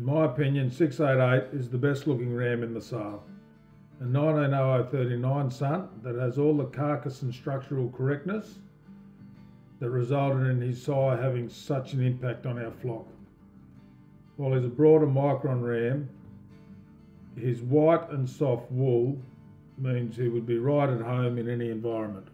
In my opinion, 688 is the best looking ram in the sale. A 190039 son that has all the carcass and structural correctness that resulted in his sire having such an impact on our flock. While he's a broader micron ram, his white and soft wool means he would be right at home in any environment.